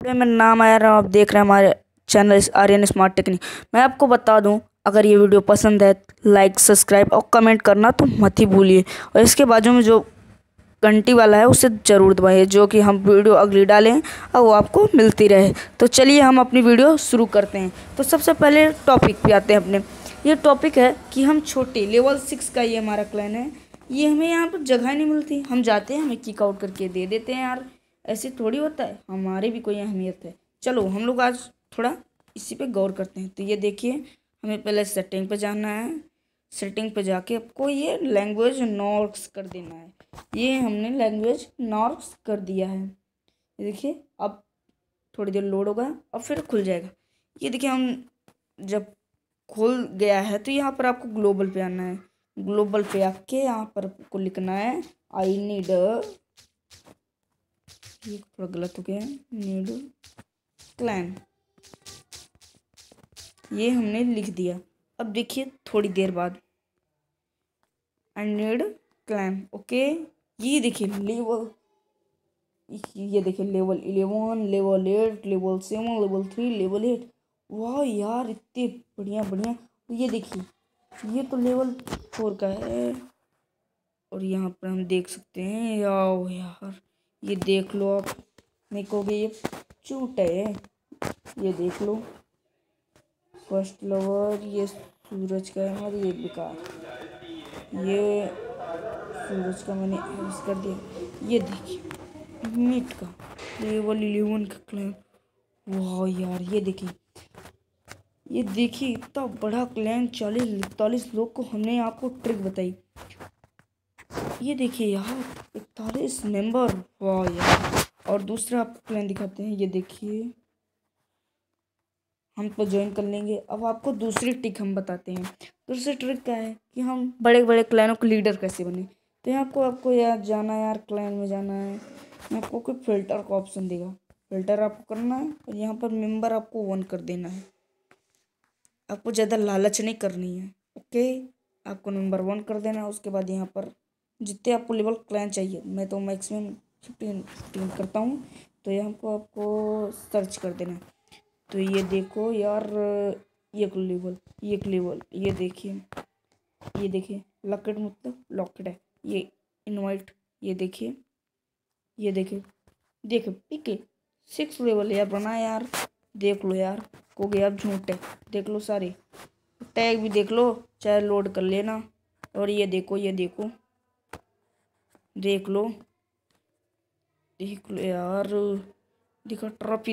मेरा नाम आया रहा आप देख रहे हैं हमारे चैनल आर्यन स्मार्ट टेक्निक मैं आपको बता दूँ, अगर ये वीडियो पसंद है लाइक सब्सक्राइब और कमेंट करना तो मत ही भूलिए। और इसके बाजू में जो घंटी वाला है, उसे ज़रूर दबाइए, जो कि हम वीडियो अगली डालें और वो आपको मिलती रहे। तो चलिए, हम अपनी वीडियो शुरू करते हैं। तो सबसे पहले टॉपिक पे आते हैं अपने। ये टॉपिक है कि हम छोटे लेवल सिक्स का ये हमारा क्लैन है। ये हमें यहाँ पर जगह नहीं मिलती। हम जाते हैं, हमें किक आउट करके दे देते हैं यार। ऐसे थोड़ी होता है, हमारी भी कोई अहमियत है। चलो, हम लोग आज थोड़ा इसी पे गौर करते हैं। तो ये देखिए, हमें पहले सेटिंग पे जाना है। सेटिंग पे जाके आपको ये लैंग्वेज नॉर्क्स कर देना है। ये हमने लैंग्वेज नॉर्क्स कर दिया है। ये देखिए, अब थोड़ी देर लोड होगा और फिर खुल जाएगा। ये देखिए, हम जब खुल गया है तो यहाँ पर आपको ग्लोबल पे आना है। ग्लोबल पे आके यहाँ पर आपको लिखना है आई नीड ये थोड़ा गलत हो गया है नीड। क्लैन ये हमने लिख दिया। अब देखिए थोड़ी देर बाद। आई नीड ओके ये देखिए लेवल ये देखिए level eleven level eight level seven level three level eight वाह यार, इतने बढ़िया बढ़िया। ये देखिए, ये तो लेवल फोर का है। और यहाँ पर हम देख सकते हैं, याओ यार। ये देख लो आप। नहीं कहोगे ये चूट है। ये देख लो। फ़र्स्ट लवर ये सूरज का है और ये बेकार ये सूरज का मैंने यूज़ कर दिया। ये देखिए, मीट का। लेवल इलेवन का क्लैन वाह यार, ये देखिए। ये देखिए, इतना बड़ा क्लैन चालीस, इकतालीस लोग को हमने आपको ट्रिक बताई। ये देखिए यार इकतालीस मेंबर वाह यार। और दूसरा आपको क्लैन दिखाते हैं, ये देखिए। हम तो ज्वाइन कर लेंगे। अब आपको दूसरी ट्रिक हम बताते हैं। दूसरी ट्रिक क्या है कि हम बड़े बड़े क्लैनों को लीडर कैसे बने? तो यहाँ आपको आपको यार जाना यार क्लैन में जाना है। आपको कोई फ़िल्टर का ऑप्शन देगा। फ़िल्टर आपको करना है और यहाँ पर मेंबर आपको वन कर देना है। आपको ज़्यादा लालच नहीं करनी है ओके आपको नंबर वन कर देना है, उसके बाद यहाँ पर जितने आपको लेवल क्लैन चाहिए। मैं तो मैक्सिमम फिफ्टीन फिफ्टीन करता हूँ। तो ये हमको, आपको सर्च कर देना तो ये देखो यार, एक लेवल एक लेवल ये देखिए ये देखिए लॉकेट मतलब लॉकेट है। ये इनवाइट ये देखिए ये देखिए देखो पिके सिक्स लेवल यार बना यार। देख लो यार को गया अब झूठ है। देख लो सारे। टैग भी देख लो, चाहे लोड कर लेना। और ये देखो ये देखो। देख लो। देख लो यार देखो ट्रॉफी।